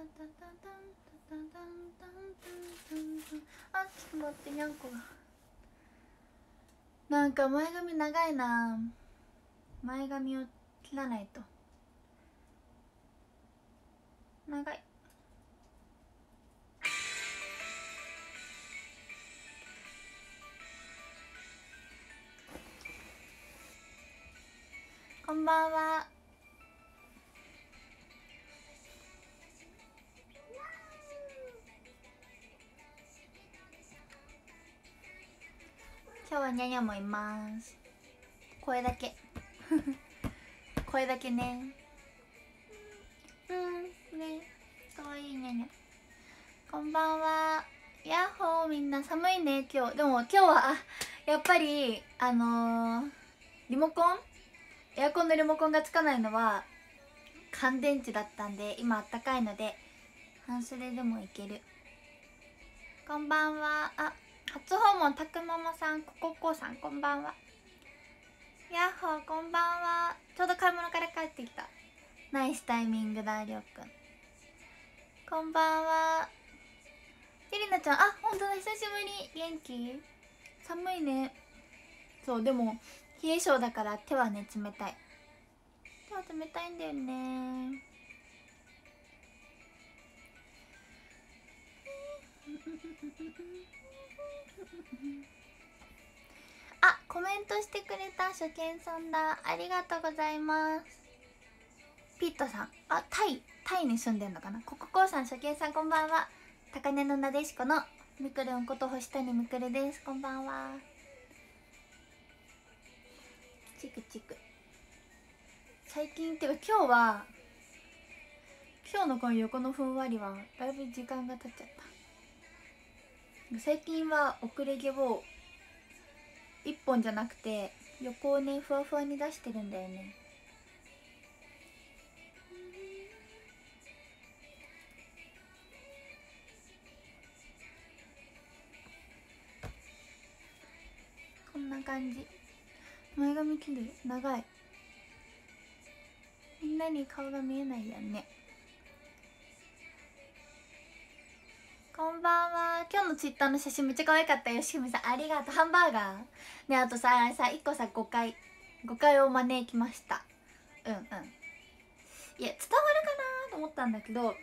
あちょっと待ってにゃんこがなんか前髪長いな前髪を切らないと長いこんばんは今日はにゃにゃもいます。声だけ。声だけね。うんねかわいいにゃにゃこんばんは。やっほーみんな寒いね今日。でも今日はやっぱりあのー、リモコン？エアコンのリモコンがつかないのは乾電池だったんで今あったかいので半袖でもいける。こんばんは。あ初訪問たくままさんこここさんこんばんは。やっほーこんばんは。ちょうど買い物から帰ってきた。ナイスタイミングだりょうくん。こんばんは。ゆりなちゃんあ本当だ久しぶり。元気？寒いね。そうでも冷え性だから手はね冷たい。手は冷たいんだよね。あコメントしてくれた初見さんだ。ありがとうございます。ピットさん。あタイタイに住んでんのかな？コココさん初見さんこんばんは。高根のなでしこのみくるんこと星谷みくるです。こんばんは。チクチク。最近っていうか今日は今日のこの横のふんわりはだいぶ時間が経っちゃった。最近は遅れ毛を1本じゃなくて横をねふわふわに出してるんだよね。こんな感じ。前髪切る？長い。みんなに顔が見えないやんね。こんばんは。今日のツイッターの写真めっちゃ可愛かった。よしふみさんありがとう。ハンバーガー。ねあとささ1個さ5回。5回を招きました。うんうん。いや伝わるかなと思ったんだけど。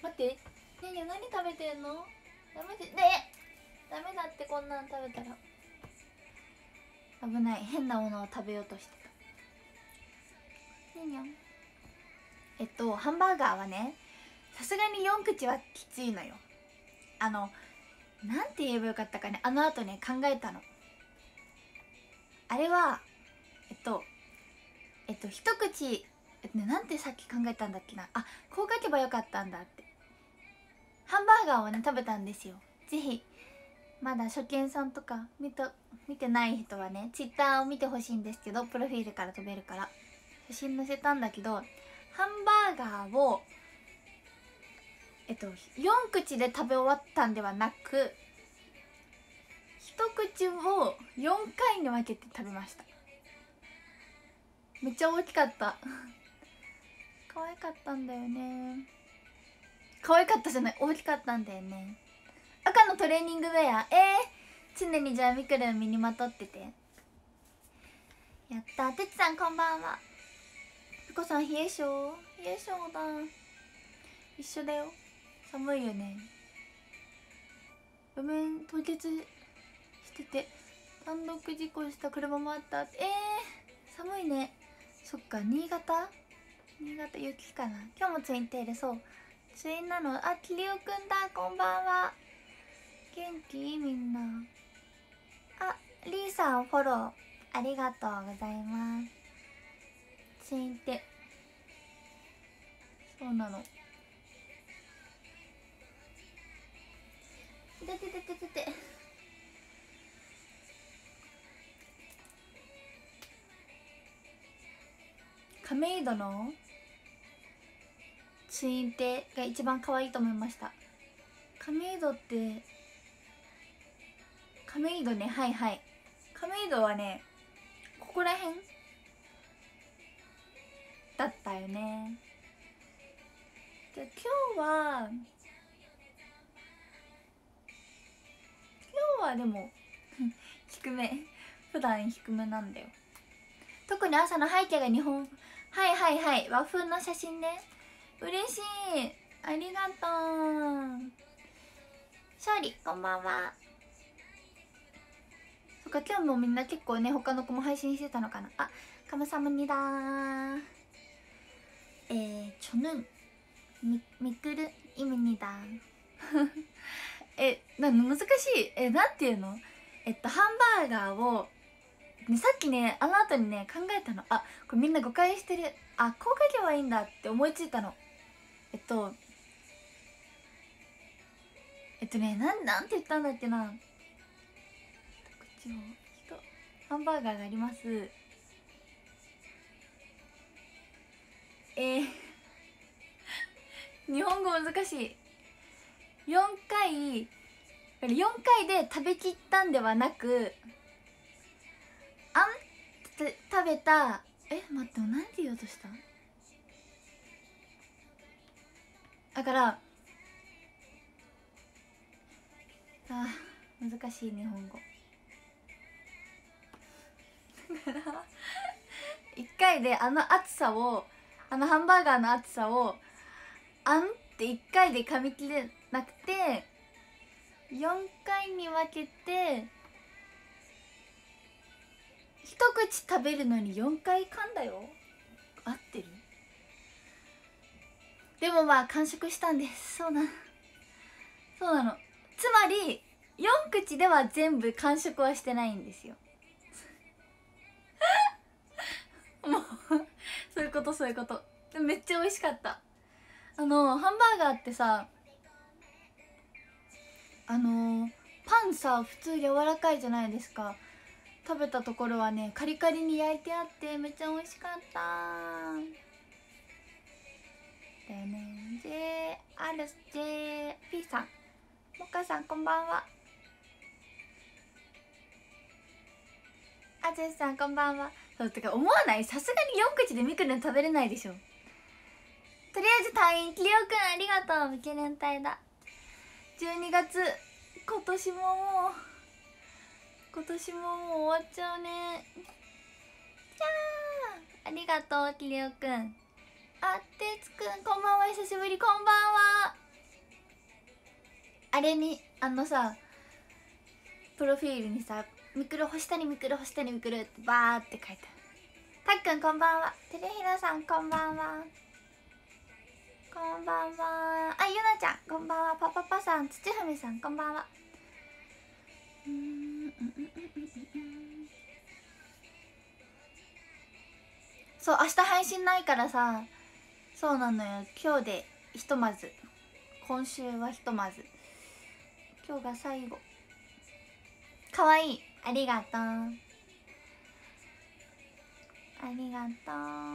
待って。ねえね何食べてんの？ダメでねダメだってこんなん食べたら。危ない。変なものを食べようとしてた。にゃにゃんえっとハンバーガーはねさすがに4口はきついのよ。あのなんて言えばよかったかね。あのあとね考えたの。あれはえっとえっと一口えっとねなんてさっき考えたんだっけな。あこう書けばよかったんだって。ハンバーガーをね食べたんですよ。ぜひまだ初見さんとか見た見てない人はねツイッターを見てほしいんですけどプロフィールから飛べるから。写真載せたんだけどハンバーガーをえっと4口で食べ終わったんではなく一口を4回に分けて食べました。めっちゃ大きかった。可愛かったんだよね。可愛かったじゃない。大きかったんだよね。赤のトレーニングウェア。えー、常にじゃあみくるん身にまとってて。やった。てつさんこんばんは。ピコさん冷え性。冷え性だ。一緒だよ。寒いよね。路面凍結してて。単独事故した車もあった。えー、寒いね。そっか新潟？新潟雪かな。今日もツインテールそう。ツインなの。あキリオくんだ。こんばんは。元気？みんな。あリーさんフォロー。ありがとうございます。ツインテそうなの。てててててて。亀戸のツインテが一番可愛いと思いました。亀戸って亀戸ねはいはい。亀戸はねここら辺だったよね。じゃあ今日は今日はでも 低め。普段低めなんだよ。特に朝の背景が日本はいはいはい。和風の写真ね。嬉しい。ありがとう。勝利。こんばんは。そっか今日もみんな結構ね他の子も配信してたのかな。あカムサムニだー。えー、チョヌン。みくる。いむにだえな難しい。えなんていうの？えっとハンバーガーを、ね、さっきねあの後にね考えたの。あこれみんな誤解してる。あこう書けばいいんだって思いついたの。えっとえっとねなんなんて言ったんだっけな。特徴人。ハンバーガーがあります。えー、日本語難しい。4回4回で食べきったんではなくあんって食べたえ待って何て言おうとした？だからあ難しい日本語。だから1回であの厚さをあのハンバーガーの厚さをあんって1回で噛み切れなくて4回に分けて一口食べるのに4回噛んだよ。合ってる？でもまあ完食したんです。そうなそうなの。つまり4口では全部完食はしてないんですよ。もうそういうことそういうこと。めっちゃ美味しかった。あのハンバーガーってさあのパンさ普通柔らかいじゃないですか。食べたところはねカリカリに焼いてあってめっちゃ美味しかった。でね JRJP さん。もかさんこんばんは。あぜさんこんばんは。そうてか思わない？さすがに4口でミクルン食べれないでしょ。とりあえず退院キリオくんありがとう。ミケレン隊だ。12月今年ももう今年ももう終わっちゃうね。じゃあありがとうキリオくん。あてつくんこんばんは久しぶりこんばんは。あれにあのさプロフィールにさ「ミクロ星谷ミクロ星谷ミクロ」ってバーって書いてある。たっくんこんばんは。てれひらさんこんばんは。こんばんは。あゆなちゃん。こんばんは。パパパさん。土文さん。こんばんは。そう明日配信ないからさ。そうなのよ。今日でひとまず。今週はひとまず。今日が最後。かわいい。ありがとう。ありがと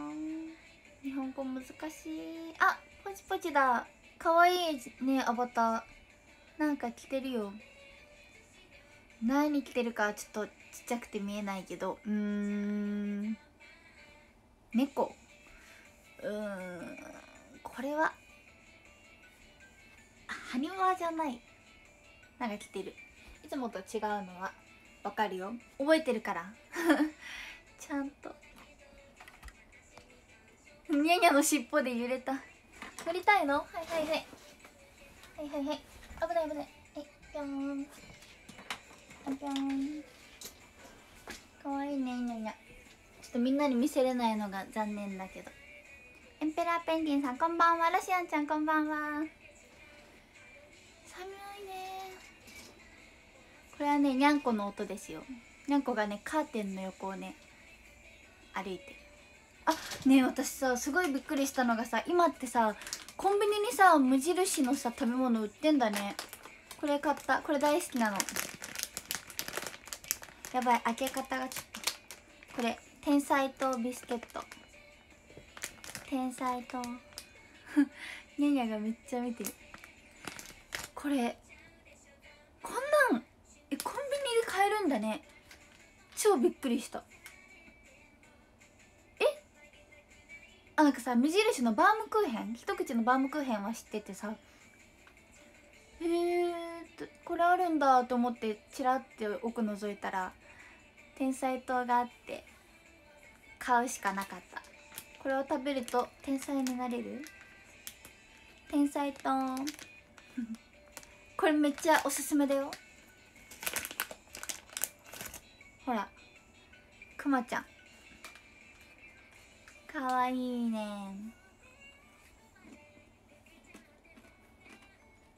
う。日本語難しい。あポチポチだ。かわいいねアバター。なんか着てるよ。何着てるかちょっとちっちゃくて見えないけど。うーん。猫。うーん。これは。ハニワじゃない。なんか着てる。いつもと違うのは。わかるよ。覚えてるから。ちゃんと。ニャニャの尻尾で揺れた。乗りたいの？はいはいはい。はいはいはい。危ない危ない。はいぴょん。ぴょん。かわいいねニャニャちょっとみんなに見せれないのが残念だけど。エンペラーペンギンさんこんばんは。ロシアンちゃんこんばんは。寒いね。これはねにゃんこの音ですよ。にゃんこがねカーテンの横をね歩いて。るあねえ私さすごいびっくりしたのがさ今ってさコンビニにさ無印のさ食べ物売ってんだね。これ買った。これ大好きなの。やばい開け方がちょっと。これ天才糖ビスケット。天才糖。ニャニャがめっちゃ見てる。これこんなんえコンビニで買えるんだね。超びっくりした。あなんかさ無印のバームクーヘン？一口のバームクーヘンは知っててさ。えー、これあるんだと思ってチラって奥覗いたら天才糖があって買うしかなかった。これを食べると天才になれる？天才糖。これめっちゃおすすめだよ。ほらくまちゃん。かわいいね。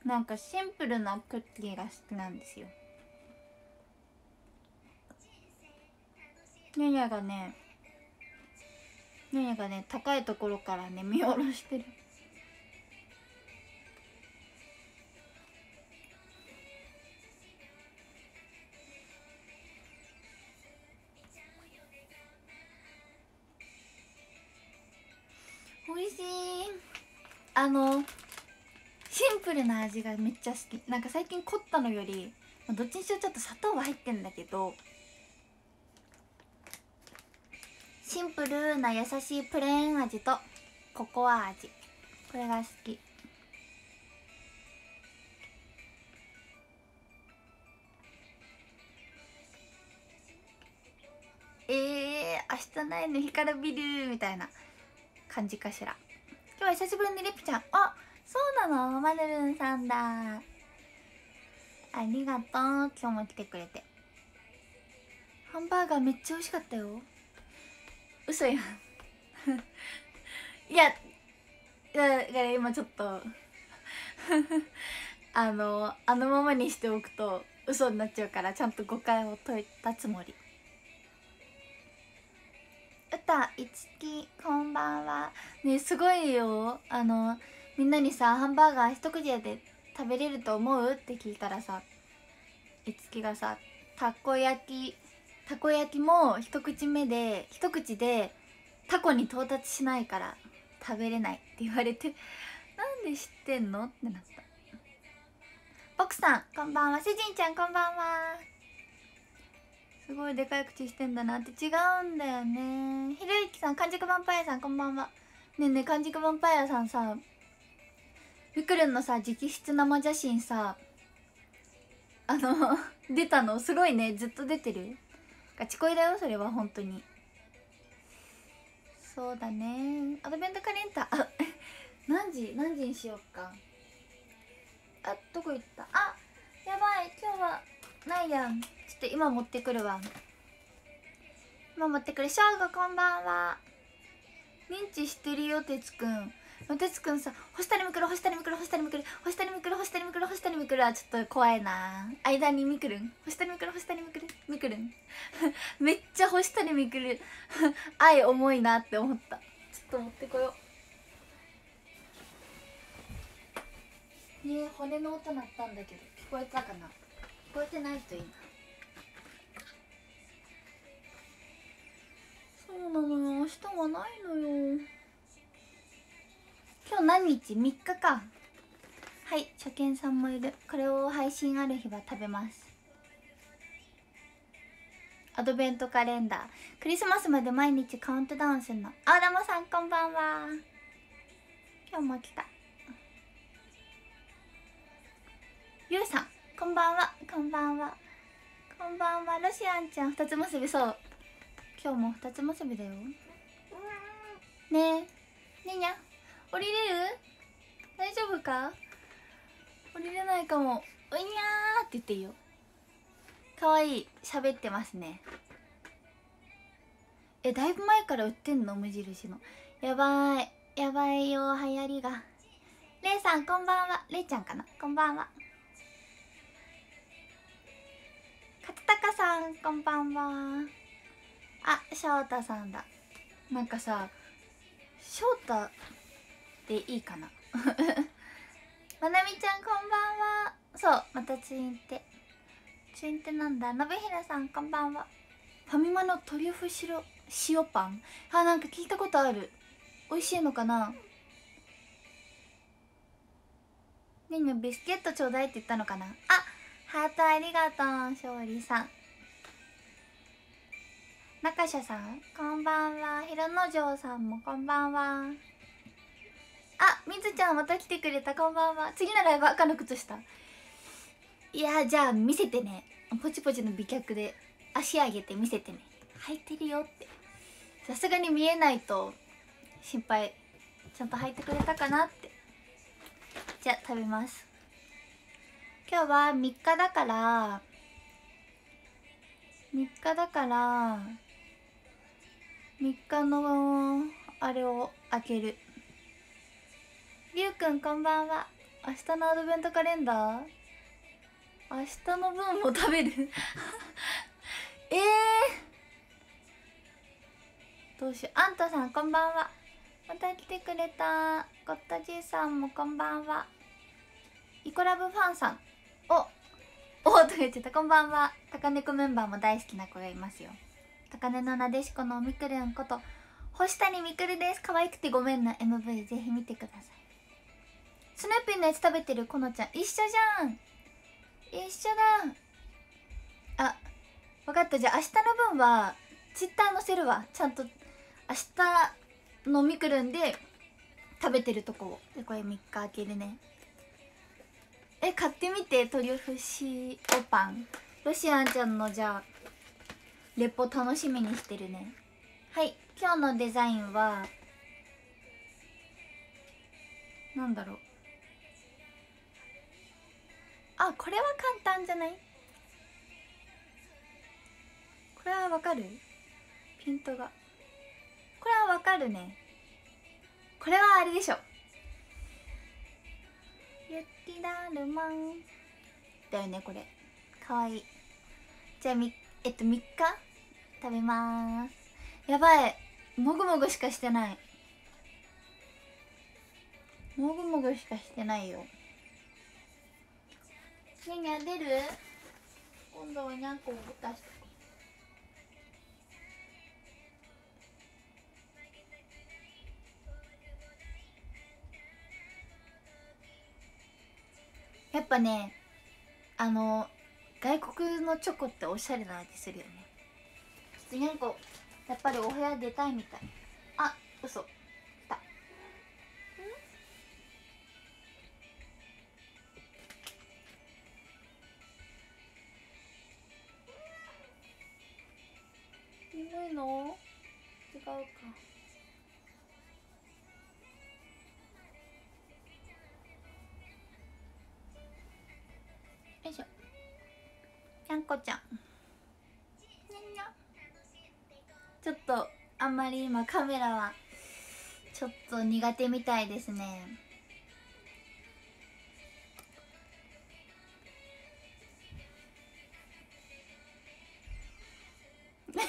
なんかシンプルなクッキーが好きなんですよ。ニャニャがねニャニャがね高いところからね見下ろしてる。美味しい。あのシンプルな味がめっちゃ好き。なんか最近凝ったのよりどっちにしろちょっと砂糖は入ってんだけどシンプルな優しいプレーン味とココア味。これが好き。えー、明日ないの？日からビルみたいな。感じかしら。今日は久しぶりにリピちゃん。あそうなの？マルルンさんだ。ありがとう。今日も来てくれて。ハンバーガーめっちゃ美味しかったよ。嘘やん。いやだから今ちょっと あのあのままにしておくと嘘になっちゃうからちゃんと誤解を解いたつもり歌いつきこんばんは。ねすごいよ。あのみんなにさハンバーガー一口で食べれると思う？って聞いたらさいつきがさたこ焼きたこ焼きも一口目で一口でタコに到達しないから食べれないって言われてなんで知ってんの？ってなった。ボクさんこんばんは。しじんちゃんこんばんは。すごいでかい口してんだなって。違うんだよね。ひろゆきさん完熟ヴァンパイアさんこんばんは。ねえねえ完熟ヴァンパイアさんさみくるんのさ直筆生写真さあの 出たのすごいね。ずっと出てる。ガチ恋だよそれは本当に。そうだね。アドベントカレンダー。何時何時にしようか。あどこ行った？あやばい。今日はないやんと今持ってくるわ。今持ってくる。しょうごこんばんは。認知してるよてつくん。てつくんさ「星谷みくる星谷みくる星谷みくる。星谷みくる星谷みくる星谷みくる」はちょっと怖いな。間にみくるん？星谷みくる星谷みくる？みくるん？めっちゃ星谷みくる。愛重いなって思った。ちょっと持ってこよう。ねえ骨の音鳴ったんだけど聞こえたかな？聞こえてないといいな。そうなのよ。明日はないのよ。今日何日 ?3 日か。はい初見さんもいる。これを配信ある日は食べます。アドベントカレンダー。クリスマスまで毎日カウントダウンするの。あダモさんこんばんは。今日も来た。ゆうさんこんばんは。こんばんは。こんばんは。ロシアンちゃん二つ結びそう。今日も二つ結びだよ。ねえ。ねえにゃ降りれる？大丈夫か？降りれないかも。うにゃーって言っていいよ。かわいい。喋ってますね。えだいぶ前から売ってんの？無印の。やばい。やばいよ。流行りが。れいさんこんばんは。れいちゃんかな？こんばんは。かたたかさんこんばんはあ翔太さんだ。なんかさ翔太でいいかな。まなみちゃんこんばんは。そうまたツインテ。ツインテなんだ。のべひらさんこんばんは。ファミマのトリュフ白塩パン。あなんか聞いたことある。美味しいのかな。ねねビスケットちょうだいって言ったのかな。あハートありがとう勝利さん。中社さんこんばんは。平野城さんもこんばんは。あみずちゃんまた来てくれた。こんばんは。次のライブ赤の靴下。いやじゃあ見せてね。ポチポチの美脚で足上げて見せてね。履いてるよって。さすがに見えないと心配。ちゃんと履いてくれたかなって。じゃあ食べます。今日は3日だから3日だから3日のあれを開ける。りゅうくんこんばんは。明日のアドベントカレンダー？明日の分も食べる？え えー、どうしよう。あんたさんこんばんは。また来てくれた。ゴッタじいさんもこんばんは。イコラブファンさん。おおとか言ってた。こんばんは。高猫メンバーも大好きな子がいますよ。高根のなでしこのみくるんこと星谷みくるです。可愛くてごめんな MV ぜひ見てください。スヌーピーのやつ食べてるこのちゃん一緒じゃん。一緒だ。あ分かった。じゃあ明日の分はツイッター載せるわ。ちゃんと明日のみくるんで食べてるとこでこれ3日開けるね。え買ってみて。トリュフシーオパン。ロシアンちゃんのじゃあレポ楽しみにしてるね。はい今日のデザインはなんだろう。あこれは簡単じゃない？これはわかる？ピントが。これはわかるね。これはあれでしょ。ゆってだるまんだよねこれ。かわいい。じゃあみえっと3日？食べまーす。やばい。もぐもぐしかしてない。もぐもぐしかしてないよ。にゃ出る？今度はにゃんこを出して。やっぱねあの外国のチョコっておしゃれな味するよねちょっとにゃんこやっぱりお部屋出たいみたい。あ嘘。来た。眠いの？違うか。よいしょ。にゃんこちゃんにゃんにゃんちょっとあんまり今カメラはちょっと苦手みたいですね。めっ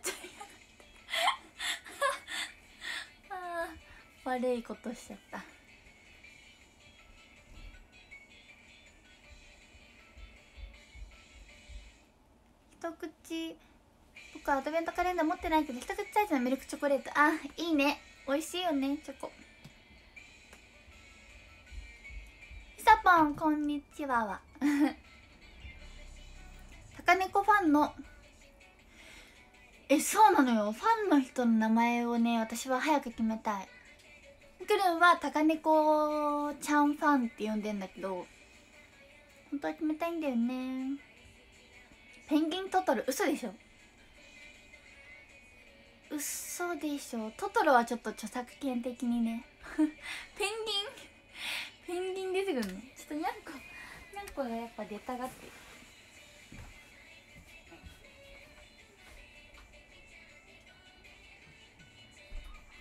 ちゃ嫌だった。あ悪いことしちゃった。一口アドベントカレンダー持ってないけど一口サイズのミルクチョコレート。あいいね。美味しいよねチョコ。ひさぽんこんにちは。は 高猫ファンのえそうなのよ。ファンの人の名前をね私は早く決めたい。くるんは高猫ちゃんファンって呼んでんだけど本当は決めたいんだよね。ペンギントトロ嘘でしょ。嘘でしょ。トトロはちょっと著作権的にね。ペンギン？ペンギン出てくるの？ちょっとにゃんこにゃんこがやっぱ出たがってる。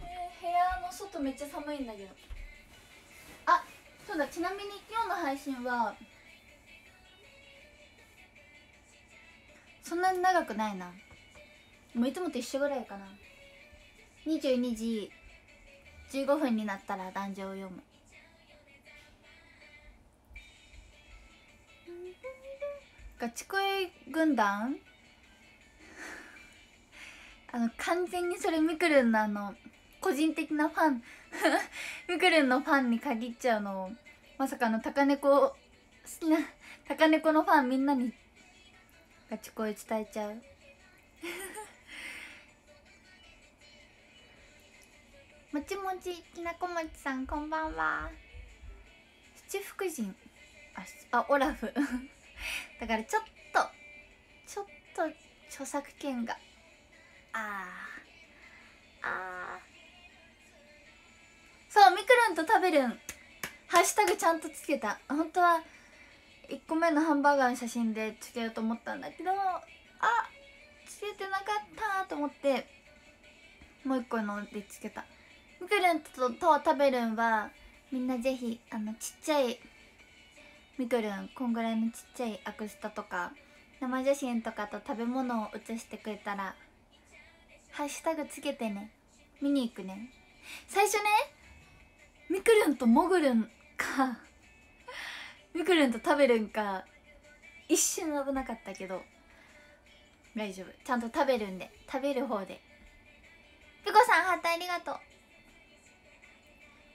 えー部屋の外めっちゃ寒いんだけど。あそうだ。ちなみに今日の配信はそんなに長くないなもういつもと一緒ぐらいかな。22時15分になったら壇上を読む。ガチ恋軍団？あの完全にそれみくるんのあの個人的なファン。みくるんのファンに限っちゃうのをまさかの高猫好きな高猫のファンみんなにガチ恋伝えちゃう。もちもちきなこもちさんこんばんは。七福神。ああオラフ。だからちょっとちょっと著作権が。あー。あー。そうみくるんと食べるん。ハッシュタグちゃんとつけた。本当は1個目のハンバーガーの写真でつけようと思ったんだけどあつけてなかったと思ってもう1個のでつけた。くるんとと食べるんはみんなぜひあのちっちゃいみくるんこんぐらいのちっちゃいアクスタとか生写真とかと食べ物を写してくれたらハッシュタグつけてね見に行くね。最初ねみくるんともぐるんかみくるんと食べるんか一瞬危なかったけど大丈夫。ちゃんと食べるんで食べる方で。ピコさんハートありがとう。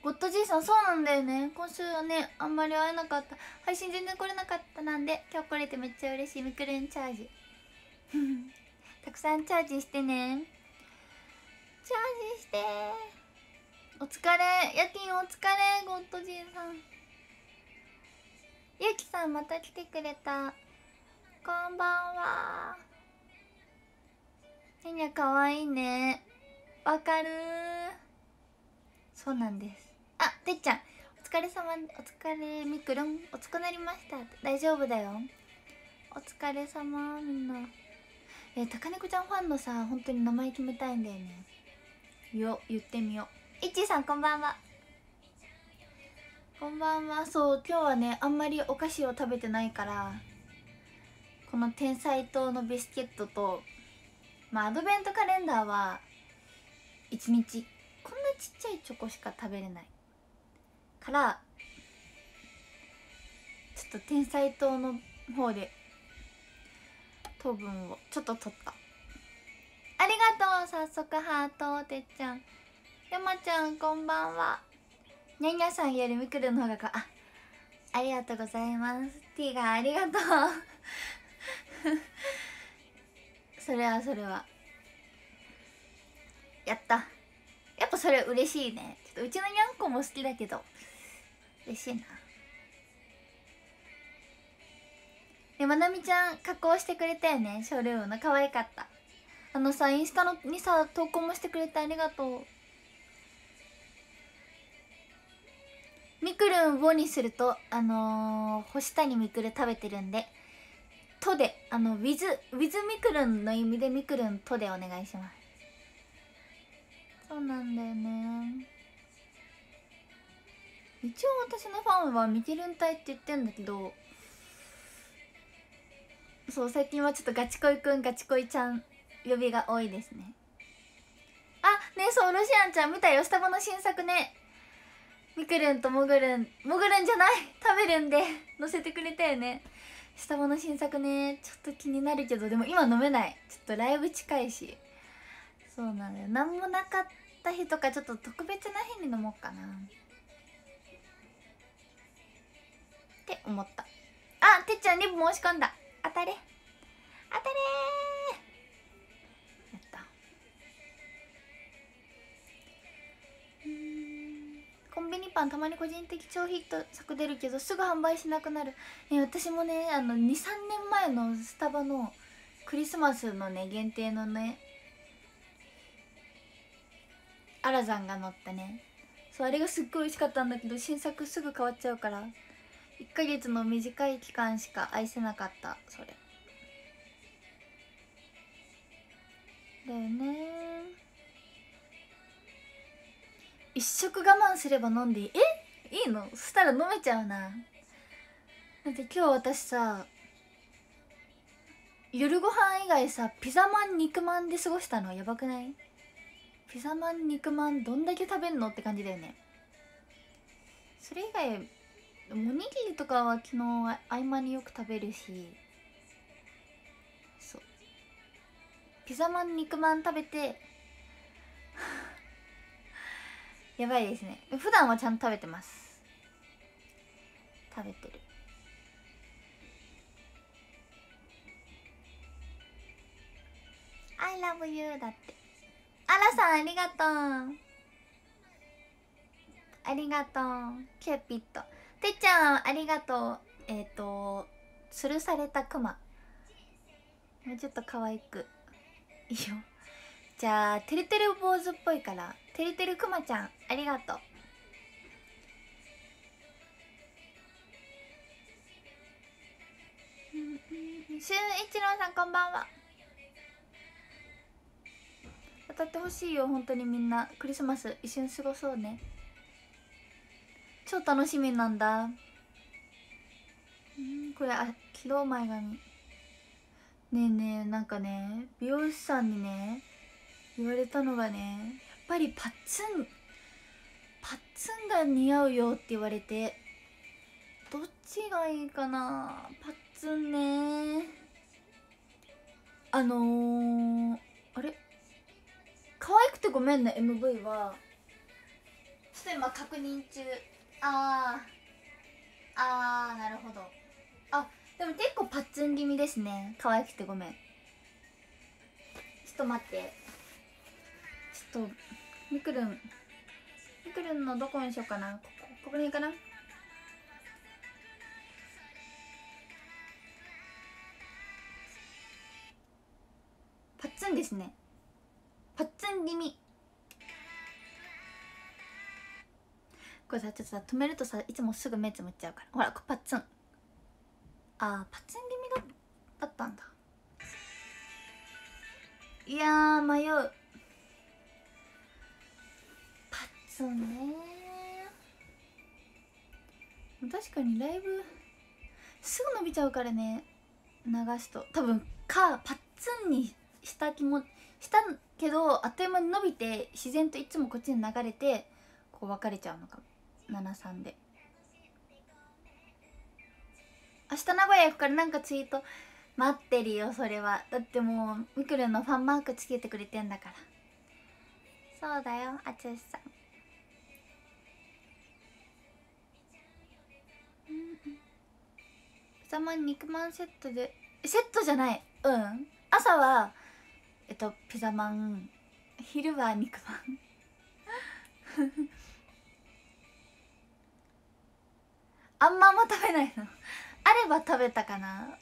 ゴッドじいさんそうなんだよね。今週はねあんまり会えなかった。配信全然来れなかったなんで今日来れてめっちゃ嬉しい。みくるんチャージ。たくさんチャージしてね。チャージして。お疲れ。夜勤お疲れゴッドじいさんゆきさんまた来てくれた。こんばんは。ねにゃかわいいね。わかるそうなんです。あてっちゃん。お疲れ様お疲れみくるん。お疲れなりました。大丈夫だよ。お疲れ様みんな。えー、高猫ちゃんファンのさ本当に名前決めたいんだよね。よ言ってみよう。いっちーさんこんばんは。こんばんは。そう今日はねあんまりお菓子を食べてないからこの天才糖のビスケットとまあアドベントカレンダーは1日こんなちっちゃいチョコしか食べれない。からちょっと天才糖の方で糖分をちょっと取った。ありがとう早速ハートてっちゃん。山ちゃんこんばんは。にゃんにゃさんよりみくるの方がか。あありがとうございます。T がありがとう。それはそれは。やった。やっぱそれ嬉しいね。ちょっとうちのにゃんこも好きだけど。嬉しいな。でまなみちゃん加工してくれたよね。ショールームの可愛かった。あのさインスタのにさ投稿もしてくれてありがとう。みくるんをにするとあのー、星谷みくる食べてるんでとであのウィズウィズみくるんの意味でみくるんとでお願いします。そうなんだよね。一応私のファンはミケルン隊って言ってんだけどそう最近はちょっとガチ恋くんガチ恋ちゃん呼びが多いですね。あねそうロシアンちゃん見たよ。スタバの新作ね。みくるんともぐるんもぐるんじゃない。食べるんで。乗せてくれたよね。スタバの新作ね。ちょっと気になるけどでも今飲めない。ちょっとライブ近いし。そうなんだよ。何もなかった日とかちょっと特別な日に飲もうかな。って思った。あてっちゃんリブ申し込んだ。当たれ。当たれやった。コンビニパンたまに個人的超ヒット作出るけどすぐ販売しなくなる、ね、私もねあの23年前のスタバのクリスマスのね限定のねアラザンが乗ったね。そうあれがすっごい美味しかったんだけど新作すぐ変わっちゃうから。1ヶ月の短い期間しか愛せなかったそれ。だよね。一食我慢すれば飲んでいい？え？いいの？そしたら飲めちゃうな。だって今日私さ夜ご飯以外さピザマン肉まんで過ごしたの？やばくない？ピザマン肉まんどんだけ食べんの？って感じだよね。それ以外おにぎりとかは昨日合間によく食べるしそう。ピザマン肉まん食べて やばいですね。普段はちゃんと食べてます。食べてる。I love you だって。あらさんありがとう。ありがとう。キューピット。てっちゃんありがとう。えっ、ー、と吊るされたクマ。もうちょっと可愛く。いいよ。じゃあてるてる坊主っぽいから。てるてるクマちゃんありがとう。しゅん一郎さんこんばんは。歌ってほしいよ本当にみんな。クリスマス一緒に過ごそうね。超楽しみなんだ。うんこれあ昨日前髪。ねえねえなんかね美容師さんにね言われたのがねやっぱりパッツンパッツンが似合うよって言われてどっちがいいかなパッツンね。あのー、あれ？可愛くてごめんね MV は。ちょっと今確認中。あー。あーなるほど。あでも結構パッツン気味ですね。可愛くてごめん。ちょっと待って。ちょっとみくるんみくるんのどこにしようかな。ここここにかな。パッツンですね。パッツン気味。これさちょっとさ止めるとさいつもすぐ目つむっちゃうから。ほらパッツン。あーパッツン気味だったんだ。いや迷う。パッツンね確かにライブすぐ伸びちゃうからね。流すと。多分かパッツンにした気もしたけどあっという間に伸びて自然といつもこっちに流れてこう分かれちゃうのかも。73で。明日名古屋行くからなんかツイート。待ってるよそれは。だってもうみくるのファンマークつけてくれてんだから。そうだよあつしさん。ピザマン肉まんセットで。セットじゃない。うん。朝はえっとピザマン昼は肉まん。あんまあんま食べないの。あれば食べたかな。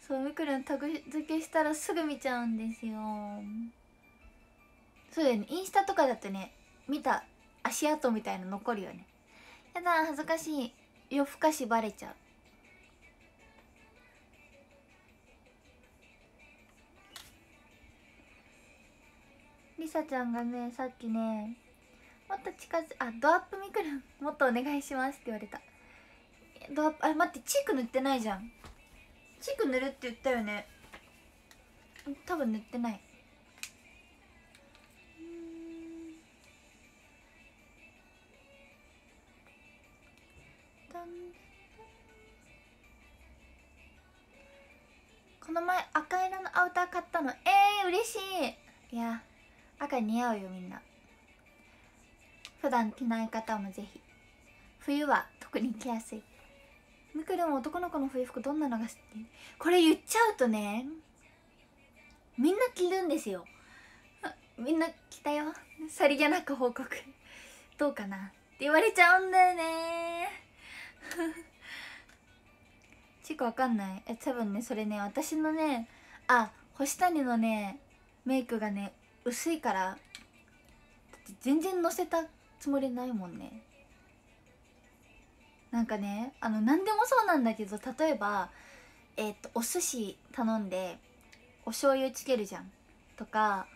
そうみくるんタグ付けしたらすぐ見ちゃうんですよ。そうだよね。インスタとかだとね見た足跡みたいなの残るよね。やだ恥ずかしい。夜更かしバレちゃう。りさちゃんがねさっきねもっと近づあドアップミクルンもっとお願いしますって言われた。ドアップあ待ってチーク塗ってないじゃん。チーク塗るって言ったよね。多分塗ってない。この前赤色のアウター買ったの。えー、嬉しい。いや赤似合うよみんな。普段着ない方もぜひ。冬は特に着やすい。むくるも男の子の冬服どんなのが好き？これ言っちゃうとねみんな着るんですよ。みんな着たよ。さりげなく報告。どうかな？って言われちゃうんだよね。チコわかんない。え多分ねそれね私のねあ星谷のねメイクがね薄いから全然のせたつもりないもんね。なんかねあの何でもそうなんだけど例えばえっ、とお寿司頼んでお醤油つけるじゃん。とか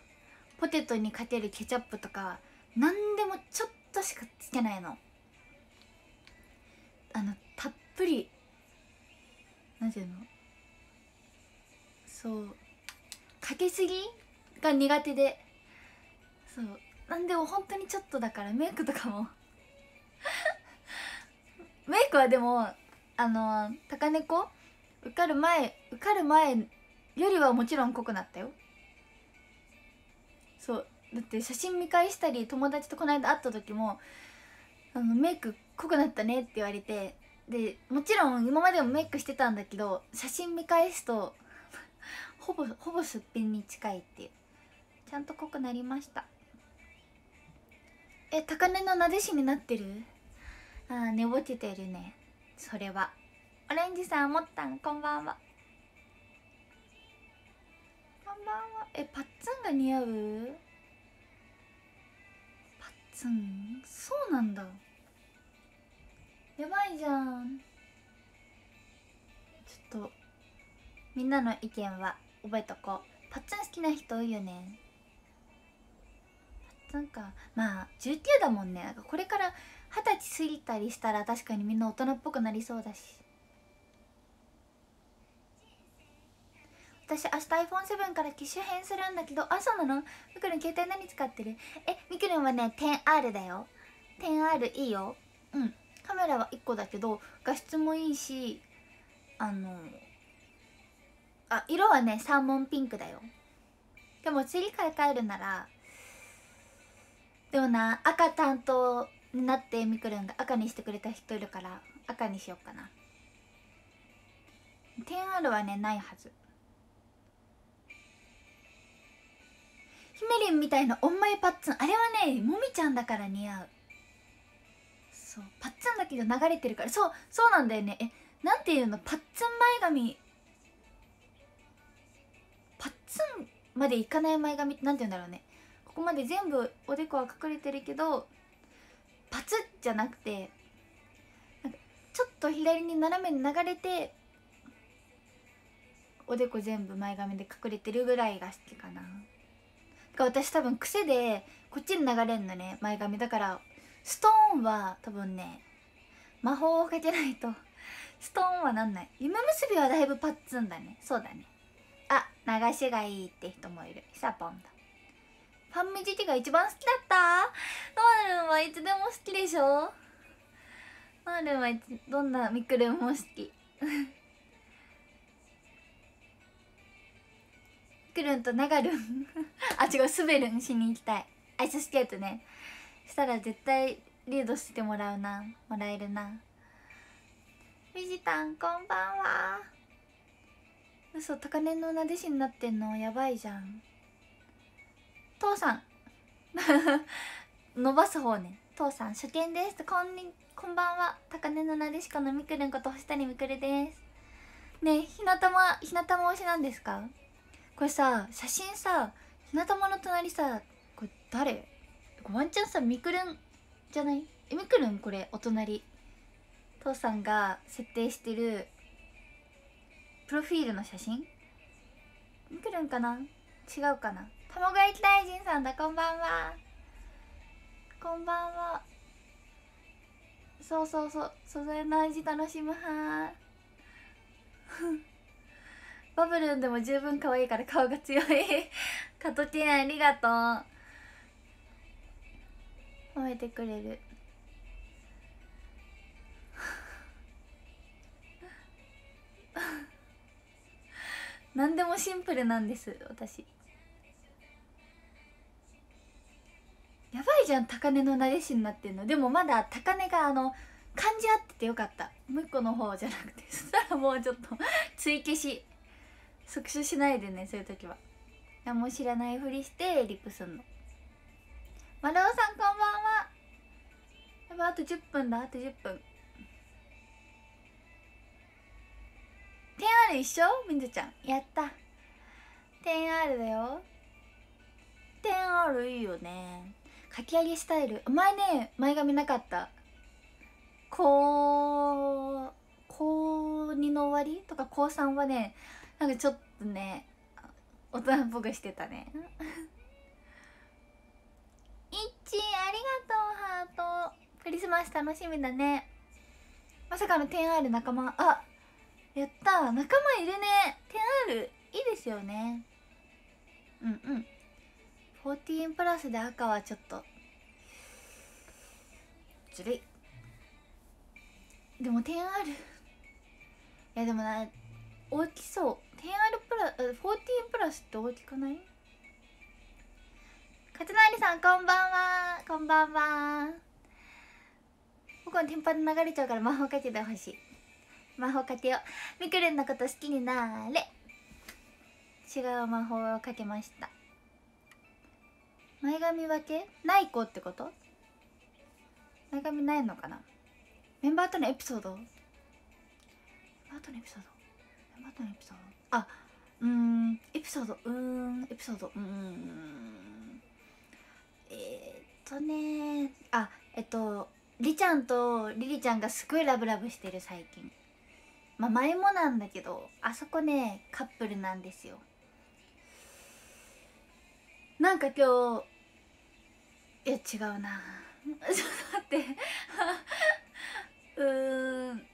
ポテトにかけるケチャップとか何でもちょっとしかつけないの。あのたっぷり何ていうの？そうかけすぎが苦手でそう。なんでも本当にちょっとだからメイクとかも。メイクはでもあの高猫？受かる前受かる前よりはもちろん濃くなったよ。そう。だって写真見返したり友達とこの間会った時もあのメイク濃くなったねって言われてでもちろん今までもメイクしてたんだけど写真見返すと ほぼほぼすっぴんに近いっていう。ちゃんと濃くなりました。え高根のなでしになってる？あー寝ぼけてるね。それは。オレンジさんもったんこんばんは。こんばんは。えパッツンが似合う？パッツン？そうなんだ。やばいじゃん。ちょっとみんなの意見は覚えとこう。パッツン好きな人多いよね。パッツンかまあ19だもんね。これから二十歳過ぎたりしたら確かにみんな大人っぽくなりそうだし。私明日 iPhone7 から機種変するんだけどあそうなの？みくるん携帯何使ってる？えみくるんはね 10R だよ。10R いいよ。うん。カメラは1個だけど画質もいいしあのあ色はねサーモンピンクだよ。でも次買い替えるならでもな赤担当になってみくるんが赤にしてくれた人いるから赤にしようかな。10R はねないはず。ひめりんみたいなおんまいパッツン。あれはねもみちゃんだから似合う。そうパッツンだけど流れてるから。そうそうなんだよね。えなんていうの？パッツン前髪。パッツンまでいかない前髪なんて言うんだろうね。ここまで全部おでこは隠れてるけどパツッじゃなくてなんかちょっと左に斜めに流れておでこ全部前髪で隠れてるぐらいが好きかな。か私多分癖でこっちに流れるのね前髪。だからストーンは多分ね魔法をかけないとストーンはなんない。夢結びはだいぶパッツンだね。そうだね。あ流しがいいって人もいる。ヒサポンだファンミジティが一番好きだった？ノールンはいつでも好きでしょ？ノールンはいつどんなミクルンも好き？ミクルンとナガルン。あ違うスベルンしに行きたい。アイススケートね。したら絶対リードしてもらうな。もらえるな。ミジタンこんばんは。嘘高根のなでしになってんの？やばいじゃん。父さん。伸ばす方ね。父さん初見です。こんにこんばんは。高根のなでしこのみくるんこと星谷みくるです。ねえひなたまひなたま推しなんですか？これさ写真さひなたまの隣さこれ誰？ワンチャンさみくるんじゃない？えみくるんこれお隣。父さんが設定してるプロフィールの写真？みくるんかな？違うかな？卵焼き大臣さんだこんばんは。こんばんは。そうそうそう。素材の味楽しむ派。バブルンでも十分可愛いから顔が強い。カトティンありがとう。褒めてくれる。何でもシンプルなんです私。やばいじゃん高根のなでしになってんの。でもまだ高根があの漢字合っててよかった。もう一個の方じゃなくてそしたらもうちょっと追消しスクショしないでねそういう時は。何も知らないふりしてリップすんの。丸尾さんこんばんは。やばあと10分だあと10分点 R 一緒？みずちゃん。やった。点 R だよ。点 R いいよね。かき上げスタイル。前ね前髪なかった。高高2の終わりとか高3はねなんかちょっとね大人っぽくしてたね。いっちありがとうハート。クリスマス楽しみだね。まさかの 10R 仲間。あやった。仲間いるね。10R いいですよね。うんうん。14プラスで赤はちょっと。ずるいで。も 10R いやでもな大きそう。10R プラス14プラスって大きくない？勝成さんこんばんは。こんばんは。僕のテンパで流れちゃうから魔法かけてほしい。魔法かけよう。みくるんのこと好きになれ。違う魔法をかけました。前髪分け？ない子ってこと？前髪ないのかな？メンバーとのエピソード？メンバーとのエピソード？メンバーとのエピソード？あうーんエピソード。うーんエピソード。うーん。えー、っとねあえっとりちゃんとりりちゃんがすごいラブラブしてる最近。まあ前もなんだけどあそこねカップルなんですよ。なんか今日いや違うな。ちょっと待って。うん。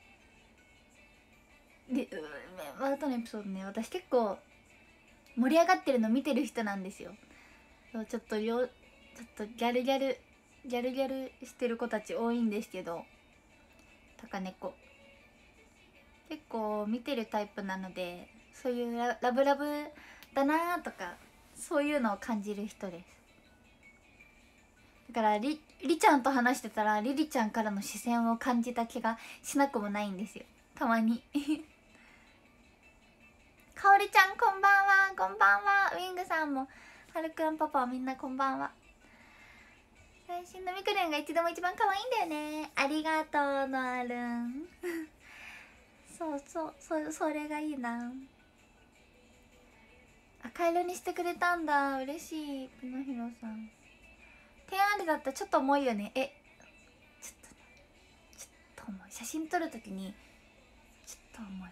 でうートのエピソードね。私結構盛り上がってるの見てる人なんですよ。ちょっとよちょっとギャルギャルギャルギャルしてる子たち多いんですけど。高猫。結構見てるタイプなのでそういうララブラブだなとかそういうのを感じる人です。だからりりちゃんと話してたらりりちゃんからの視線を感じた気がしなくもないんですよ。たまに。かおりちゃんこんばんは。こんばんは。ウィングさんも。はるくんパパみんなこんばんは。最新のみくるんが一度も一番可愛いんだよね。ありがとうのあるん。そうそうそそれがいいな。赤色にしてくれたんだ。嬉しい。プノヒロさん。点ありだったらちょっと重いよね。えちょっとねちょっと重い。写真撮るときにちょっと重い。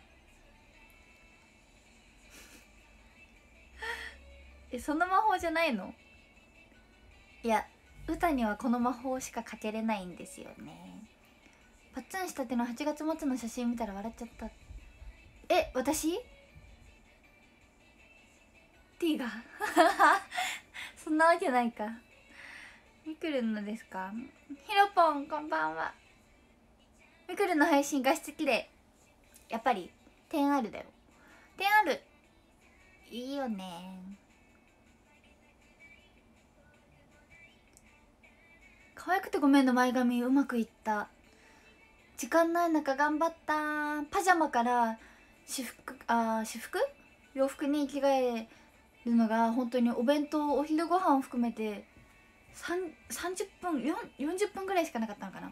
えその魔法じゃないの？いや歌にはこの魔法しかかけれないんですよね。パッツンしたての8月末の写真見たら笑っちゃった。え私 ?T が。そんなわけないか。みくるのですか？ひろぽんこんばんは。みくるの配信画質綺麗。やっぱり点あるだよ。点ある。いいよね。可愛くてごめんの前髪うまくいった。時間ない中頑張った。パジャマから私服あ私服？洋服に着替えるのが本当にお弁当お昼ご飯を含めて30分40分ぐらいしかなかったのかな。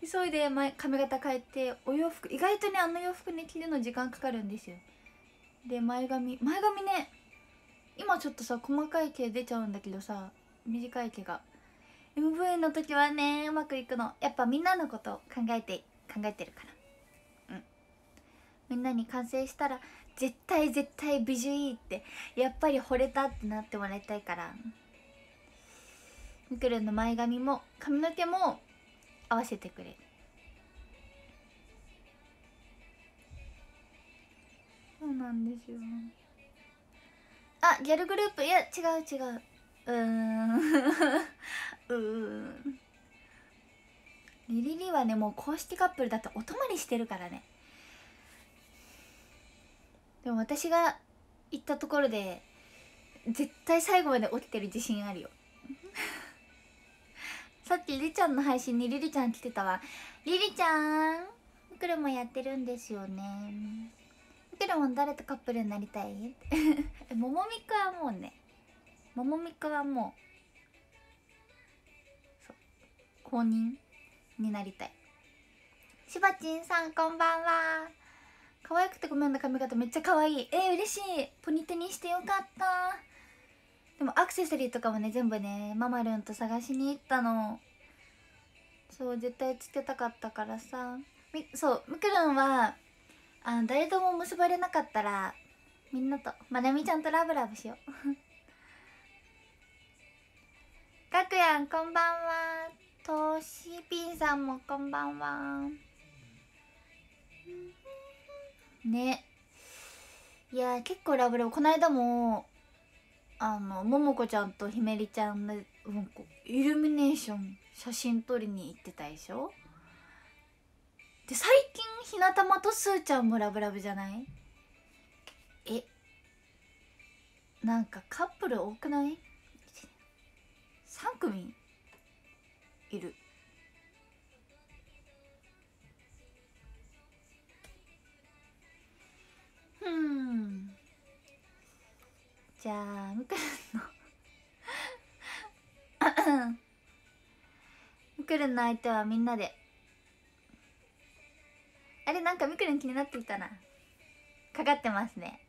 急いで髪型変えてお洋服意外とねあの洋服ね着るの時間かかるんですよ。で前髪前髪ね今ちょっとさ細かい毛出ちゃうんだけどさ短い毛が。MV の時はねうまくいくの。やっぱみんなのこと考えて考えてるからうん。みんなに完成したら絶対絶対美女いいってやっぱり惚れたってなってもらいたいから。ミクルンの前髪も髪の毛も合わせてくれ。るそうなんですよ。あギャルグループ？いや違う違う。うーん。うーん。リリリはねもう公式カップルだとお泊まりしてるからね。でも私が行ったところで絶対最後まで起きてる自信あるよさっきりちゃんの配信にりりちゃん来てたわ。りりちゃんみくるもやってるんですよね。みくるも誰とカップルになりたい？ももみくはもうね。ももみくはもう。そう。公認になりたい。しばちんさんこんばんは。可愛くてごめんな髪型めっちゃ可愛い。えー、嬉しい。ポニテにしてよかった。クセサリーとかもね全部ねママルンと探しに行ったの。そう絶対つけたかったからさ。みそうみくるんはあの誰とも結ばれなかったらみんなとまなみちゃんとラブラブしよう。かくやんこんばんは。としぴんさんもこんばんは。ね。いや結構ラブラブ。この間もあのももこちゃんとひめりちゃんの、うん、イルミネーション写真撮りに行ってたでしょ？で最近ひなたまとすーちゃんもラブラブじゃない？えなんかカップル多くない？3組？いる。うん。じゃあみくるんの。みくるんの相手はみんなで。あれなんかみくるん気になってきたな。かかってますね。